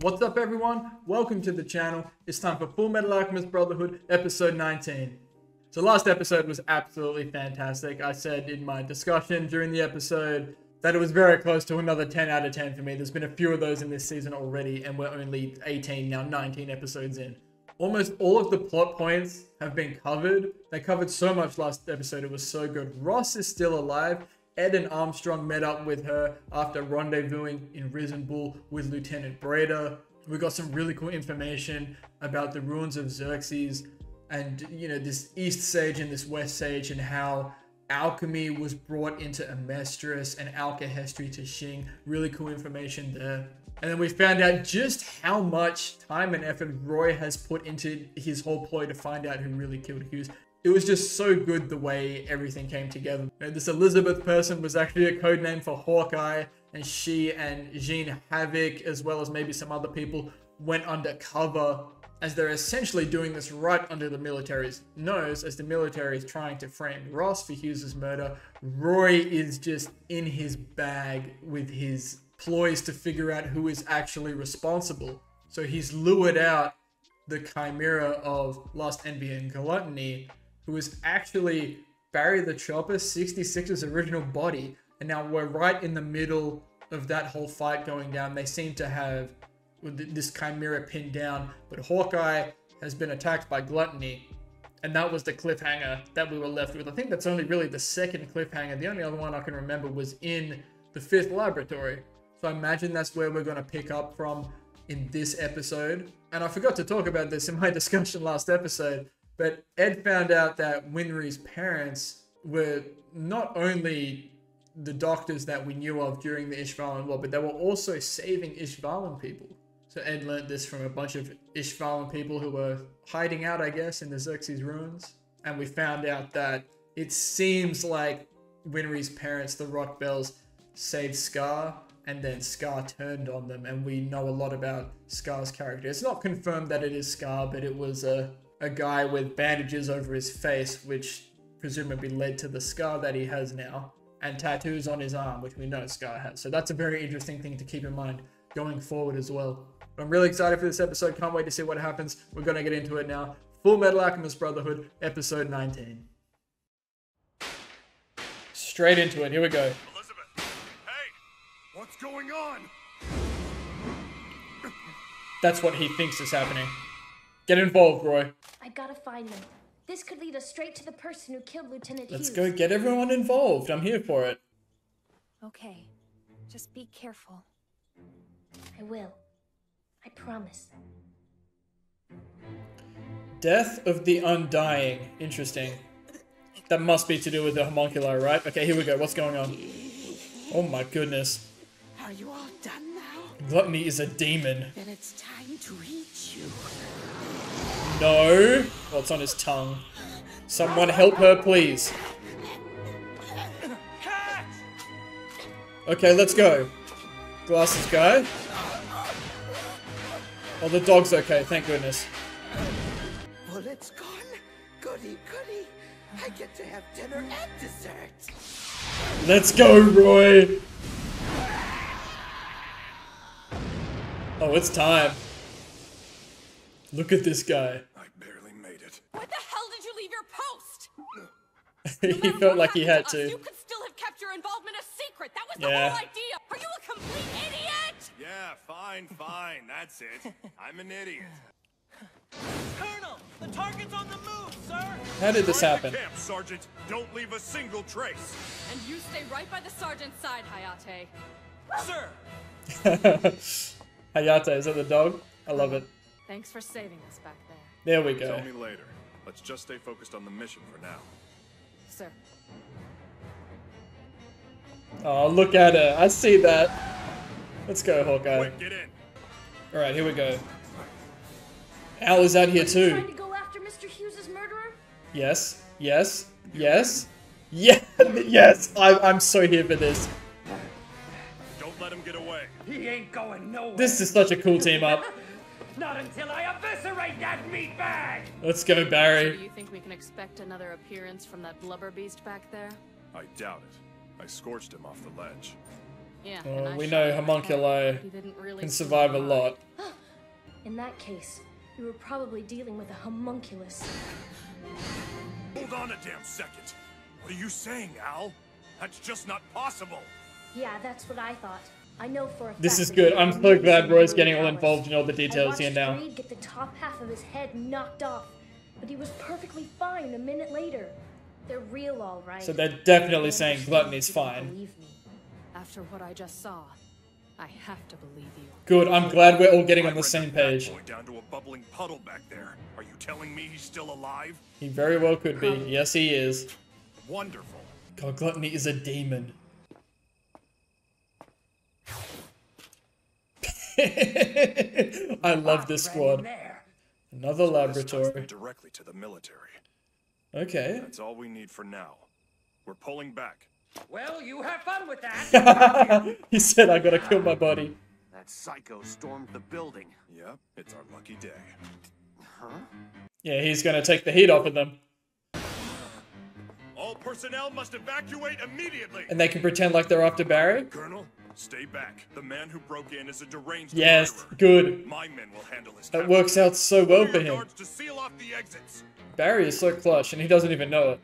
What's up, everyone? Welcome to the channel. It's time for Full Metal Alchemist Brotherhood, episode 19. So, last episode was absolutely fantastic. I said in my discussion during the episode that it was very close to another 10 out of 10 for me. There's been a few of those in this season already, and we're only 18, now 19 episodes in. Almost all of the plot points have been covered. They covered so much last episode, it was so good. Ross is still alive. Ed and Armstrong met up with her after rendezvousing in Resembool with Lieutenant Breda. We got some really cool information about the ruins of Xerxes and, you know, this East Sage and this West Sage and how alchemy was brought into Amestris and alkahestry to Xing. Really cool information there. And then we found out just how much time and effort Roy has put into his whole ploy to find out who really killed Hughes it was just so good the way everything came together. You know, this Elizabeth person was actually a code name for Hawkeye, and she and Jean Havoc, as well as maybe some other people, went undercover as they're essentially doing this right under the military's nose as the military is trying to frame Ross for Hughes's murder. Roy is just in his bag with his ploys to figure out who is actually responsible. So he's lured out the chimera of lust, envy, and gluttony who was actually Barry the Chopper, 66's original body. And now we're right in the middle of that whole fight going down. They seem to have this Chimera pinned down, but Hawkeye has been attacked by Gluttony. And that was the cliffhanger that we were left with. I think that's only really the second cliffhanger. The only other one I can remember was in the fifth laboratory. So I imagine that's where we're going to pick up from in this episode. And I forgot to talk about this in my discussion last episode. But Ed found out that Winry's parents were not only the doctors that we knew of during the Ishvalan War, but they were also saving Ishvalan people. So Ed learned this from a bunch of Ishvalan people who were hiding out, I guess, in the Xerxes ruins. And we found out that it seems like Winry's parents, the Rockbells, saved Scar, and then Scar turned on them. And we know a lot about Scar's character. It's not confirmed that it is Scar, but it was a a guy with bandages over his face, which presumably led to the scar that he has now, and tattoos on his arm, which we know Scar has. So that's a very interesting thing to keep in mind going forward as well. But I'm really excited for this episode. Can't wait to see what happens. We're going to get into it now. Full Metal Alchemist Brotherhood, episode 19. Straight into it. Here we go. Elizabeth! Hey! What's going on? That's what he thinks is happening. Get involved, Roy. I gotta find them. This could lead us straight to the person who killed Lieutenant Let's Hughes. go get everyone involved. I'm here for it. Okay. Just be careful. I will. I promise. Death of the Undying. Interesting. That must be to do with the homunculi, right? Okay, here we go. What's going on? Oh my goodness. Are you all done now? Gluttony is a demon. Then it's time to eat you. No. What's on his tongue? Someone help her, please. Okay, let's go. Glasses guy. Oh, the dog's okay, thank goodness. Bullet's gone. Goody, goody. I get to have dinner and dessert. Let's go, Roy! Oh, it's time. Look at this guy. I barely made it. What the hell did you leave your post? he felt like he had us, to. You could still have kept your involvement a secret. That was Yeah. the whole idea. Are you a complete idiot? Yeah, fine, fine. That's it. I'm an idiot. Colonel, the target's on the move, sir! How did this happen? Camp, Sergeant. Don't leave a single trace. And you stay right by the sergeant's side, Hayate. Sir! Hayate, is that the dog? I love it. Thanks for saving us back there, There we go. Tell me later. Let's just stay focused on the mission for now. sir. Oh, look at her. I see that. Let's go, Hawkeye. Quick, get in. Alright, here we go. Al is out here Trying too. to go after Mr. Hughes's murderer? Yes, yes, yes, yeah, yes. I, I'm so here for this. Don't let him get away. He ain't going nowhere! This is such a cool team up. Not until I eviscerate that meatbag! Let's go, So do you think we can expect another appearance from that blubber beast back there? I doubt it. I scorched him off the ledge. Yeah. Oh, we know him in the head, homunculi didn't really Can survive a lot. In that case, you were probably dealing with a homunculus. Hold on a damn second. What are you saying, Al? That's just not possible. Yeah, that's what I thought. I know for a fact. This is good. I'm so glad Roy's getting all involved in all the details watched here now. Reed get the top half of his head knocked off, but he was perfectly fine a minute later. They're real, all right. So they're definitely I saying understand gluttony's fine. believe me. After what I just saw, I have to believe you. Good. I'm glad we're all getting on the same page. down to a bubbling puddle back there. Are you telling me he's still alive? He very well could be. Yes, he is. Wonderful. God, Gluttony is a demon. I love this squad. Another This ties them laboratory. directly to the military. Okay. That's all we need for now. We're pulling back. Well, you have fun with that. he said, I gotta kill my buddy. That psycho stormed the building. Yep, it's our lucky day. Yeah, he's gonna take the heat off of them. All personnel must evacuate immediately. And they can pretend like they're after Barry? Colonel, stay back. The man who broke in is a deranged Yes, murderer. good. My men will handle his That capture. works out so well for him. to seal off the exits. Barry is so clutch, and he doesn't even know it.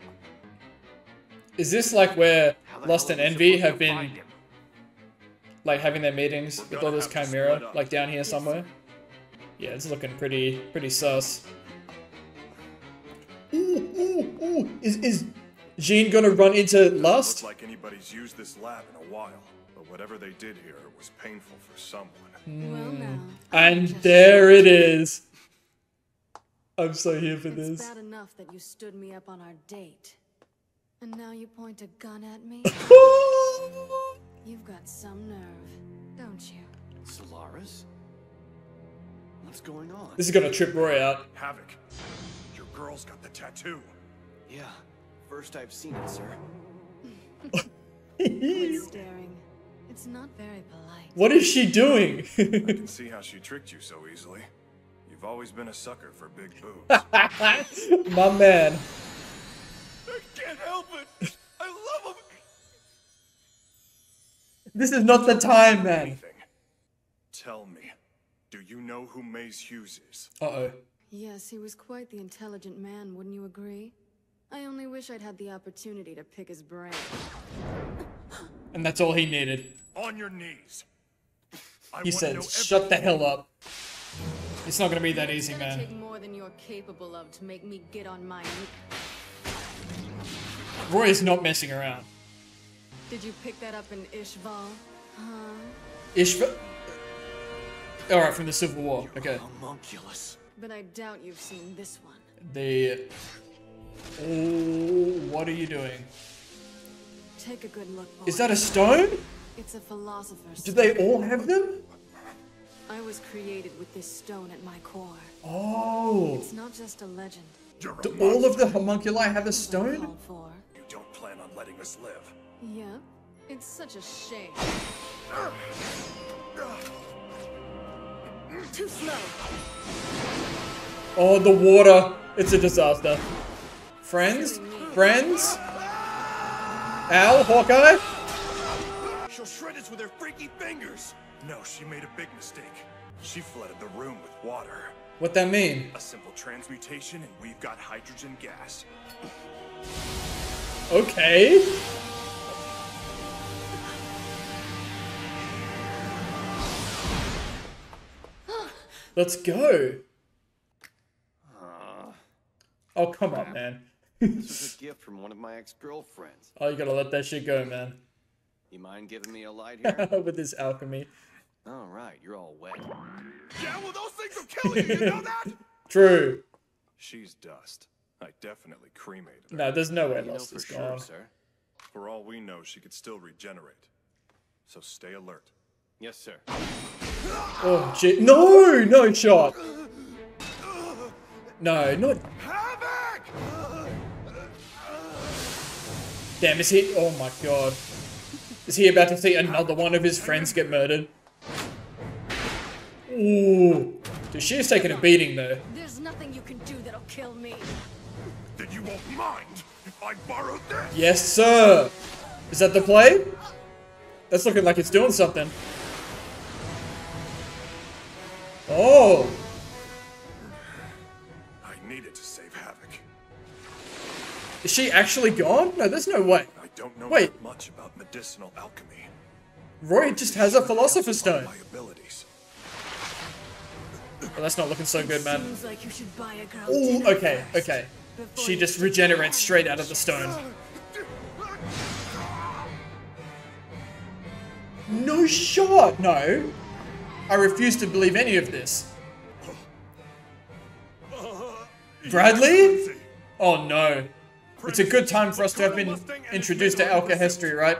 Is this like where Lust and Envy have been like having their meetings We're with all this chimera, like down here somewhere? Yeah, it's looking pretty pretty sus. Ooh, ooh, ooh. Is is Jean gonna run into Lust? Looks like anybody's used this lab in a while. But whatever they did here was painful for someone. Well, now. Mm. And there it is. I'm so here for It's this. bad enough that you stood me up on our date. And now you point a gun at me? You've got some nerve, don't you? Solaris? What's going on? This is gonna trip Roy out. Havoc, your girl's got the tattoo. Yeah, first I've seen it, sir. Quit staring. It's not very polite. What is she doing? I can see how she tricked you so easily. You've always been a sucker for big boobs. My man. I can't help it. I love him. This is not the time, man. Anything. Tell me, do you know who Maes Hughes is? Uh oh. Yes, he was quite the intelligent man, wouldn't you agree? I only wish I'd had the opportunity to pick his brain. And that's all he needed. On your knees. I He wanna said, shut the hell up. It's not gonna be that easy, man. take more than you're capable of to make me get on my. Roy is not messing around. Did you pick that up in Ishval? Huh? Ishva. Alright, from the Civil War. Okay. Homunculus. But I doubt you've seen this one. The. Oh, what are you doing? Take a good look, boy. Is that a stone? It's a philosopher's Do they all have them? I was created with this stone at my core. Oh. It's not just a legend. You're a Do all of the homunculi have a stone? uncalled for. You don't plan on letting us live. Yep. It's such a shame. Too slow. Oh, the water. It's a disaster. Friends? Friends? Al? Hawkeye? She'll shred us with her freaky fingers. No, she made a big mistake. She flooded the room with water. What that mean? A simple transmutation, and we've got hydrogen gas. Okay. Let's go. Oh, come on, man. This was a gift from one of my ex-girlfriends. Oh, you gotta let that shit go, man. You mind giving me a light here? With this alchemy. all right, you're all wet. Yeah, well, those things will kill you. You know that? True. She's dust. I definitely cremated her. No, there's no way You know Lost for is sure, sir. For all we know, she could still regenerate. So stay alert. Yes, sir. Oh, shit. No, no shot. No, not. Havoc! Damn, is he? Oh my god. Is he about to see another one of his friends get murdered? Ooh. Dude, she is taking a beating though. There's nothing you can do that'll kill me. Then you won't mind if I borrow this. Yes, sir. Is that the play? That's looking like it's doing something. Oh, I needed to save Havoc. Is she actually gone? No, there's no way. I don't know Wait. much about medicinal alchemy. Roy just has a Philosopher's Stone. My abilities. Well, that's not looking so good, man. Seems like you should buy a girl Ooh, dinner okay, okay. She just regenerates straight out of the stone. No shot! No. I refuse to believe any of this. Bradley? Oh no. It's a good time for us to have been introduced to alkahestry, right?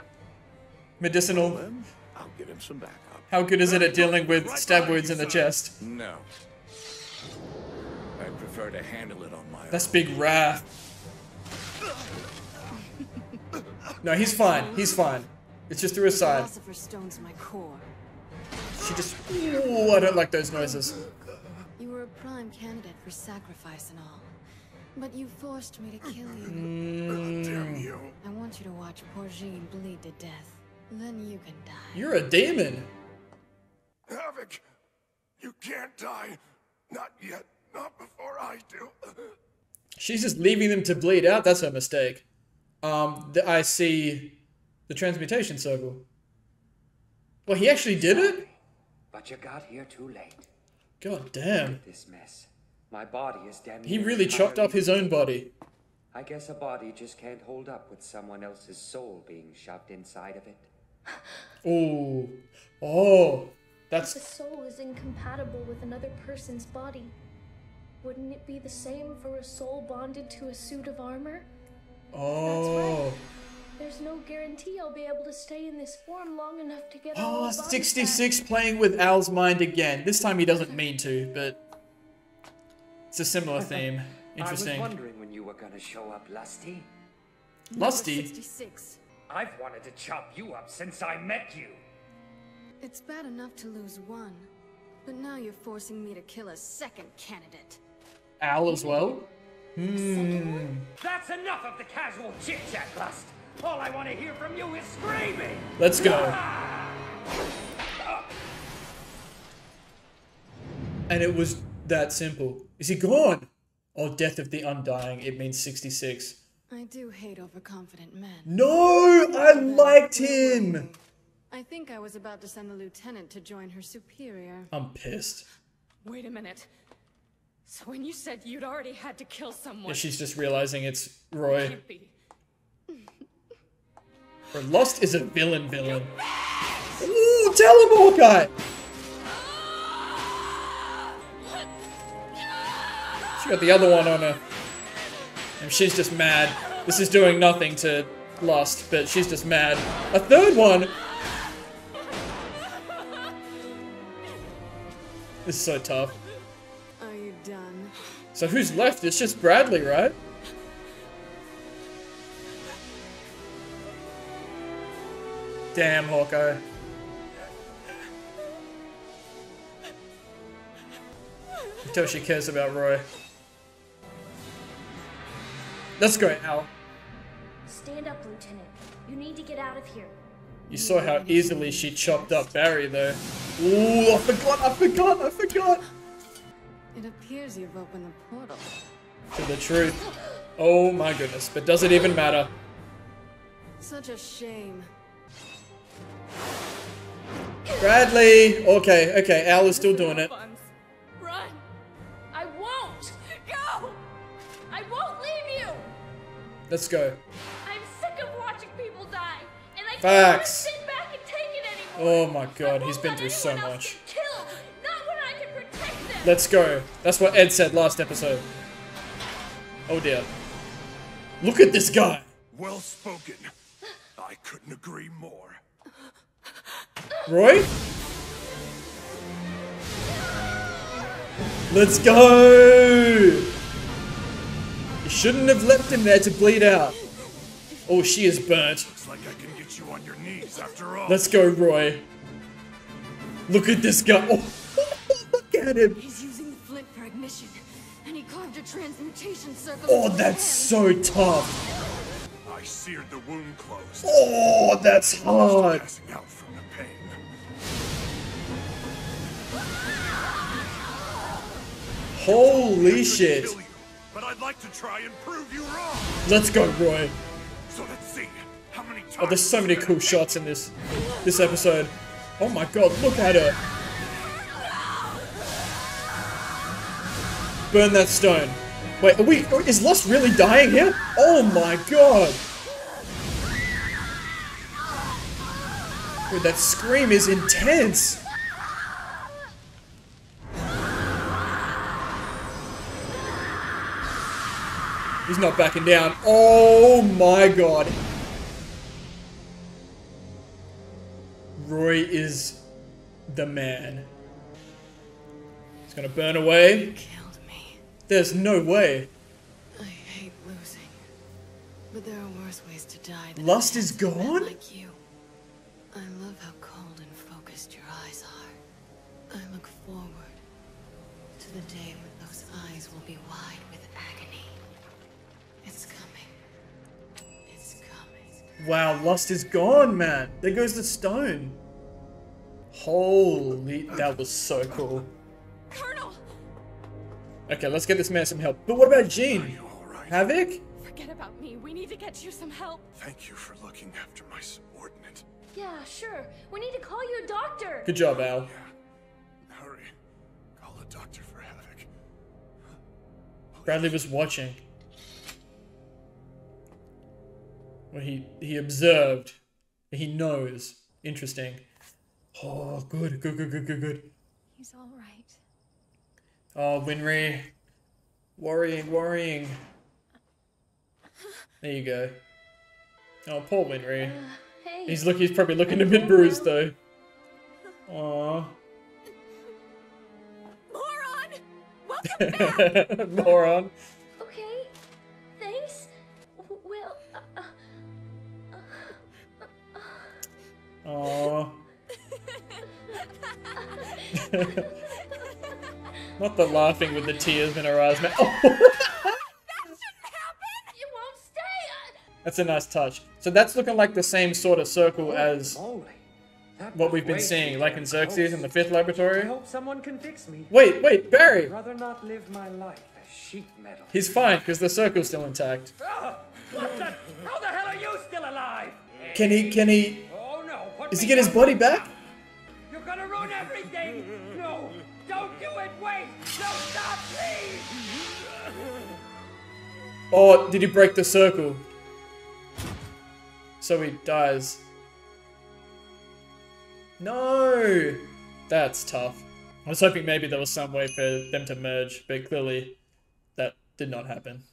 Medicinal. I'll get him some backup. How good is it at dealing with stab wounds in the chest? No. I prefer to handle it on my That's own. big wrath. No, he's fine. He's fine. It's just through his side. Stone's my core. She just. Ooh, I don't like those noises. You were a prime candidate for sacrifice and all. But you forced me to kill you. Mm. Damn you. I want you to watch poor Jean bleed to death. Then you can die. You're a demon. Havoc! You can't die. Not yet. Not before I do. She's just leaving them to bleed out. That's her mistake. Um, th- I see the transmutation circle. Well, he actually did it? But you got here too late. God damn. This mess. My body is damn He really chopped up his own body. I guess a body just can't hold up with someone else's soul being shoved inside of it. Ooh. Oh. That's. The soul is incompatible with another person's body. Wouldn't it be the same for a soul bonded to a suit of armor? Oh. That's right. Oh. There's no guarantee I'll be able to stay in this form long enough to get Oh, all the body 66 playing with Al's mind again. This time he doesn't mean to, but. It's a similar theme. Interesting. I was wondering when you were gonna show up, Lusty. Lusty? 66. I've wanted to chop you up since I met you. It's bad enough to lose one. But now you're forcing me to kill a second candidate. Al as well? Hmm. That's enough of the casual chit chat, Lust. All I want to hear from you is screaming. Let's go. And it was that simple. Is he gone? Oh, Death of the Undying. It means 66. I do hate overconfident men. No! I liked him! I think I was about to send the lieutenant to join her superior. I'm pissed. Wait a minute. So when you said you'd already had to kill someone, Yeah, she's just realizing it's Roy. Or Lost is a villain villain. Ooh, tell him, Hawkeye! She got the other one on her. And she's just mad. This is doing nothing to Lust, but she's just mad. A third one! This is so tough. Are you done? So who's left? It's just Bradley, right? Damn, Hawkeye. Tell she cares about Roy. Let's go, Al. Stand up, Lieutenant. You need to get out of here. You saw how easily she chopped up Barry, though. Ooh, I forgot, I forgot, I forgot! It appears you've opened the portal. To the truth. Oh my goodness, but does it even matter? Such a shame. Bradley! Okay, okay, Al is still doing it. Let's go. I'm sick of watching people die, and I Facts. can't sit back and take it anymore. Oh my god, he's been through so much. not when I can protect them. Let's go. That's what Ed said last episode. Oh dear. Look at this guy. Well spoken. I couldn't agree more. Roy? Let's go! You shouldn't have left him there to bleed out. Oh, she is burnt. Looks like I can get you on your knees after all. Let's go, Roy. Look at this guy. Oh, look at him. He's using the flint for ignition, and he carved a transmutation circle. Oh, that's so tough. I seared the wound closed. Oh, that's hard. Passing out from the pain. Holy shit. But I'd like to try and prove you wrong. Let's go, Roy. So let's see how many times. Oh, there's so many cool shots in this this episode. Oh my god, look at her. Burn that stone. Wait, are we? Is Lust really dying here? Oh my god. Dude, that scream is intense. He's not backing down. Oh my god. Roy is the man. He's gonna burn away. Killed me. There's no way. I hate losing. But there are worse ways to die than Lust is gone? Like you. I love how Wow, Lust is gone, man. There goes the stone. Holy, that was so cool. Colonel! Okay, let's get this man some help. But what about Jean? Havoc? Forget about me. We need to get you some help. Thank you for looking after my subordinate. Yeah, sure. We need to call you a doctor. Good job, Al. Yeah. Hurry. Call a doctor for Havoc. Bradley was watching. Well, he he observed. He knows. Interesting. Oh, good, good, good, good, good, good. He's all right. Oh, Winry. Worrying, worrying. There you go. Oh, poor Winry. Uh, hey. He's look. He's probably looking a bit bruised though. Aww. Moron! Moron. Aww. Not the laughing with the tears in her eyes, man. Oh, it won't stay. that's a nice touch. So that's looking like the same sort of circle as what we've been seeing, like in Xerxes close. in the fifth I laboratory. hope someone can fix me. Wait, wait, Barry. I'd rather not live my life as sheet metal. He's fine because the circle's still intact. Ah, what the? How the hell are you still alive? Can he? Can he? Oh Does he get his buddy back? You're gonna ruin everything! No! Don't do it! Wait! No, stop, please! Or did he break the circle? So he dies. No! That's tough. I was hoping maybe there was some way for them to merge, but clearly that did not happen.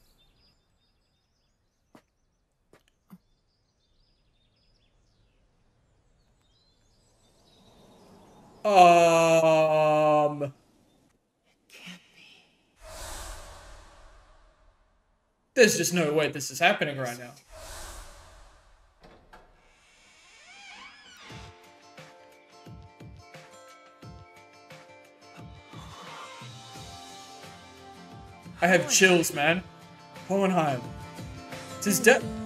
Um. There's just no way this is happening right now. I have chills, man. Hohenheim. It's his death.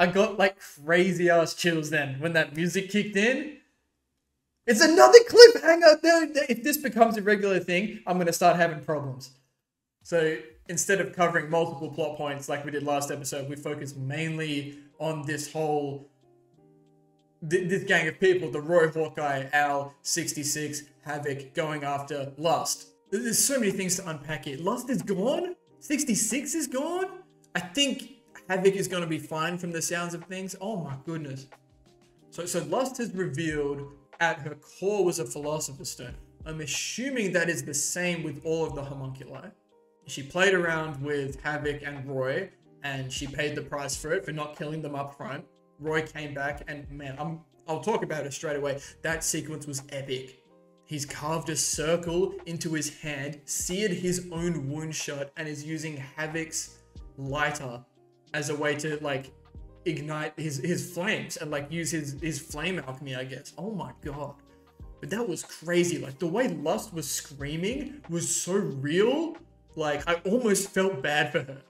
I got like crazy ass chills then when that music kicked in. It's another cliffhanger. If this becomes a regular thing, I'm gonna start having problems. So instead of covering multiple plot points like we did last episode, we focus mainly on this whole this gang of people: the Roy, Hawkeye, Al, 66, Havoc, going after Lust. There's so many things to unpack here. Lust is gone. 66 is gone. I think Havoc is going to be fine from the sounds of things. Oh my goodness. So, so Lust has revealed at her core was a philosopher's stone. I'm assuming that is the same with all of the homunculi. She played around with Havoc and Roy, and she paid the price for it for not killing them up front. Roy came back, and man, I'm I'll talk about it straight away. That sequence was epic. He's carved a circle into his hand, seared his own wound shut, and is using Havoc's lighter as a way to like ignite his his flames and like use his his flame alchemy, I guess. Oh my god. But that was crazy. Like the way Lust was screaming was so real. Like I almost felt bad for her.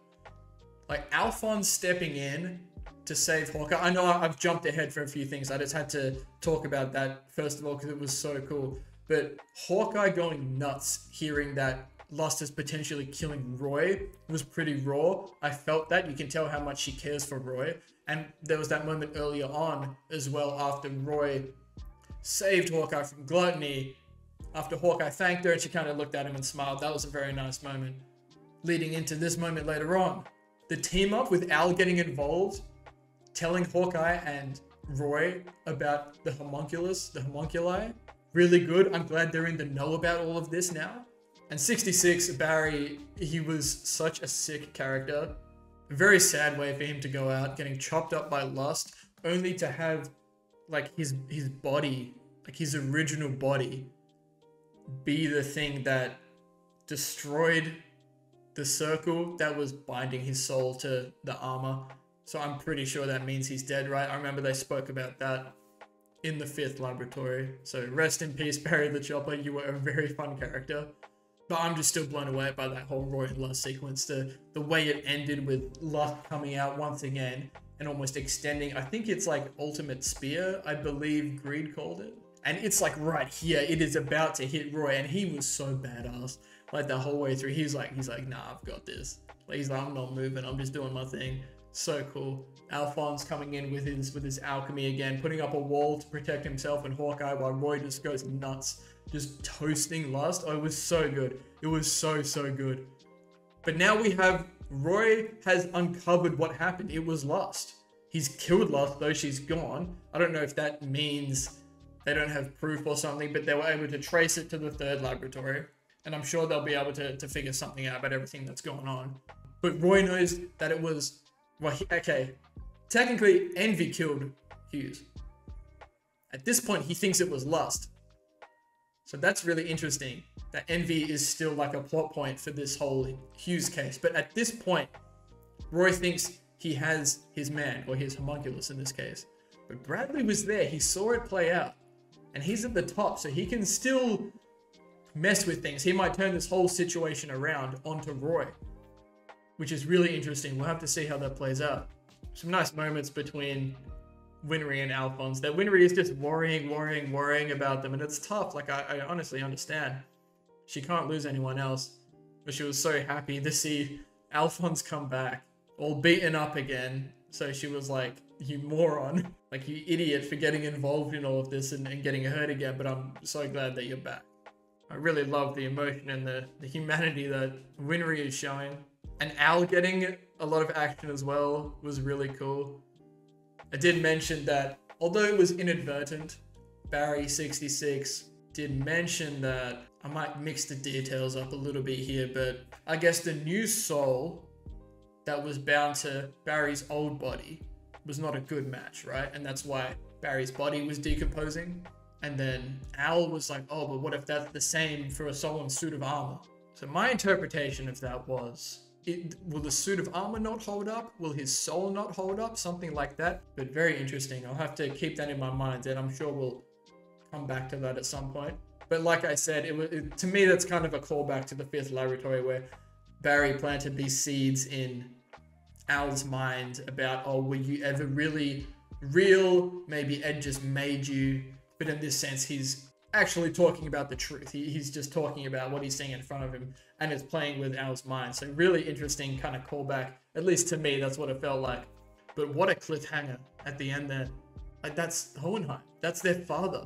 Like Alphonse stepping in to save Hawkeye. I know I've jumped ahead for a few things. I just had to talk about that first of all because it was so cool. But Hawkeye going nuts hearing that Lust is potentially killing Roy was pretty raw. I felt that. You can tell how much she cares for Roy. And there was that moment earlier on as well after Roy saved Hawkeye from gluttony. After Hawkeye thanked her and she kind of looked at him and smiled. That was a very nice moment. Leading into this moment later on, the team up with Al getting involved, telling Hawkeye and Roy about the homunculus, the homunculi. Really good. I'm glad they're in the know about all of this now. And 66, Barry, he was such a sick character. A very sad way for him to go out, getting chopped up by lust, only to have like his his body, like his original body, be the thing that destroyed the circle that was binding his soul to the armor. So I'm pretty sure that means he's dead, right? I remember they spoke about that in the fifth laboratory. So rest in peace, Barry the Chopper. You were a very fun character. But I'm just still blown away by that whole Roy and Lust sequence. The the way it ended with Lust coming out once again and almost extending. I think it's like Ultimate Spear, I believe Greed called it. And it's like right here, it is about to hit Roy, and he was so badass. Like the whole way through, he's like, he's like, nah, I've got this. Like he's like, I'm not moving, I'm just doing my thing. So cool. Alphonse coming in with his with his alchemy again, putting up a wall to protect himself and Hawkeye while Roy just goes nuts, just toasting Lust. Oh, it was so good. It was so so good. But now we have Roy has uncovered what happened. It was Lust. He's killed Lust, though she's gone. I don't know if that means they don't have proof or something, but they were able to trace it to the third laboratory. And I'm sure they'll be able to, to figure something out about everything that's going on. But Roy knows that it was, well, he, okay, technically Envy killed Hughes. At this point, he thinks it was Lust. So that's really interesting that Envy is still like a plot point for this whole Hughes case. But at this point, Roy thinks he has his man, or his homunculus in this case. But Bradley was there, he saw it play out. And he's at the top, so he can still mess with things. He might turn this whole situation around onto Roy, which is really interesting. We'll have to see how that plays out. Some nice moments between Winry and Alphonse. That Winry is just worrying, worrying, worrying about them, and it's tough. Like I, I honestly understand. She can't lose anyone else, but she was so happy to see Alphonse come back, all beaten up again. So she was like, "You moron, like you idiot for getting involved in all of this and, and getting hurt again." But I'm so glad that you're back. I really love the emotion and the, the humanity that Winry is showing. And Al getting a lot of action as well was really cool. I did mention that although it was inadvertent, Barry66 did mention that I might mix the details up a little bit here, but I guess the new soul that was bound to Barry's old body was not a good match, right? And that's why Barry's body was decomposing. And then Al was like, oh, but what if that's the same for a soul in suit of armor? So my interpretation of that was, it, will the suit of armor not hold up? Will his soul not hold up? Something like that. But very interesting. I'll have to keep that in my mind, and I'm sure we'll come back to that at some point. But like I said, it was it, to me that's kind of a callback to the fifth laboratory where Barry planted these seeds in Al's mind about, oh, were you ever really real? Maybe Ed just made you but in this sense, he's actually talking about the truth. He, he's just talking about what he's seeing in front of him and is playing with Al's mind. So, really interesting kind of callback. At least to me, that's what it felt like. But what a cliffhanger at the end there. Like, that's Hohenheim. That's their father.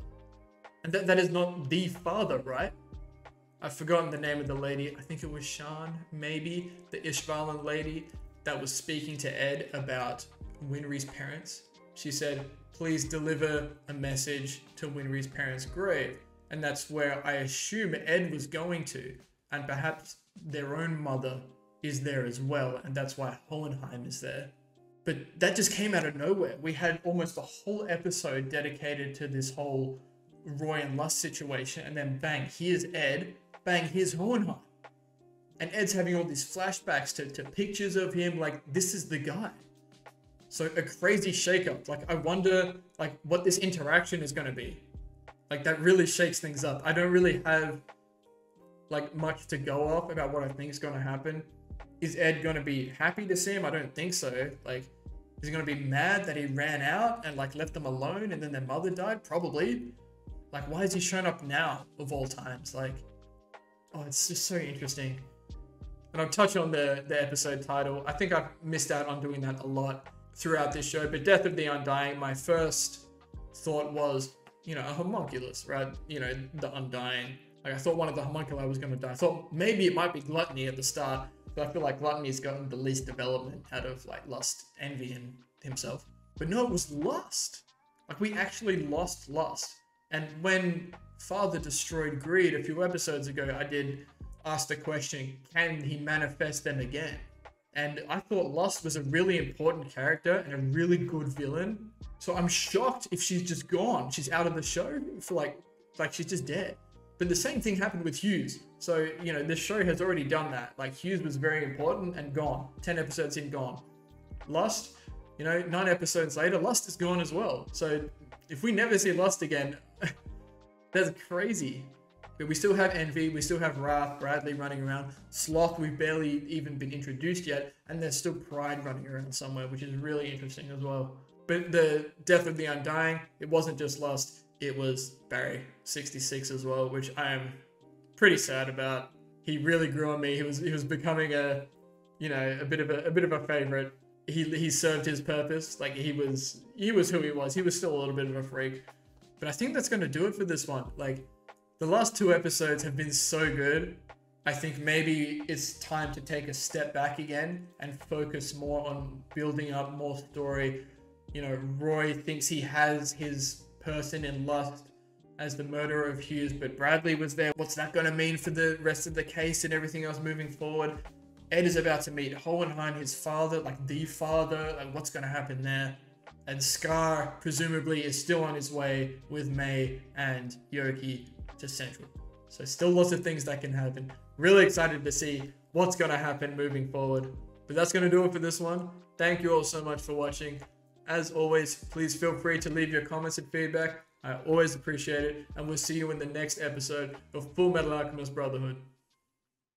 And that, that is not the father, right? I've forgotten the name of the lady. I think it was Sean, maybe, the Ishvalan lady that was speaking to Ed about Winry's parents. She said, please deliver a message to Winry's parents' grave. And that's where I assume Ed was going to. And perhaps their own mother is there as well. And that's why Hohenheim is there. But that just came out of nowhere. We had almost a whole episode dedicated to this whole Roy and Lust situation. And then bang, here's Ed. Bang, here's Hohenheim. And Ed's having all these flashbacks to, to pictures of him. Like, this is the guy. So a crazy shakeup. Like I wonder like what this interaction is going to be. Like that really shakes things up. I don't really have like much to go off about what I think is going to happen. Is Ed going to be happy to see him? I don't think so. Like is he going to be mad that he ran out and like left them alone and then their mother died? Probably. Like, why is he showing up now of all times? Like, oh, it's just so interesting. And I'll touch on the, the episode title. I think I've missed out on doing that a lot throughout this show. But Death of the Undying, my first thought was, you know, a homunculus, right? You know, the Undying. Like I thought one of the homunculi was going to die. I thought maybe it might be Gluttony at the start, but I feel like Gluttony's gotten the least development out of like Lust, Envy, and himself. But no, it was Lust. Like we actually lost Lust. And when Father destroyed Greed a few episodes ago, I did ask the question, can he manifest them again? And I thought Lust was a really important character and a really good villain. So I'm shocked if she's just gone. She's out of the show for like, like she's just dead. But the same thing happened with Hughes. So, you know, this show has already done that. Like Hughes was very important and gone. 10 episodes in, gone. Lust, you know, nine episodes later, Lust is gone as well. So if we never see Lust again, that's crazy. But we still have Envy, we still have Wrath, Bradley running around. Sloth, we've barely even been introduced yet, and there's still Pride running around somewhere, which is really interesting as well. But the Death of the Undying, it wasn't just Lust, it was Barry 66 as well, which I am pretty sad about. He really grew on me. He was he was becoming a you know, a bit of a, a bit of a favorite. He he served his purpose. Like he was he was who he was. He was still a little bit of a freak. But I think that's going to do it for this one. Like the last two episodes have been so good. I think maybe it's time to take a step back again and focus more on building up more story. You know, Roy thinks he has his person in Lust as the murderer of Hughes, but Bradley was there. What's that going to mean for the rest of the case and everything else moving forward? Ed is about to meet Hohenheim, his father, like the father. Like, what's going to happen there? And Scar, presumably, is still on his way with May and Yoki to Central. So, still lots of things that can happen. Really excited to see what's going to happen moving forward. But that's going to do it for this one. Thank you all so much for watching. As always, please feel free to leave your comments and feedback. I always appreciate it. And we'll see you in the next episode of Full Metal Alchemist Brotherhood.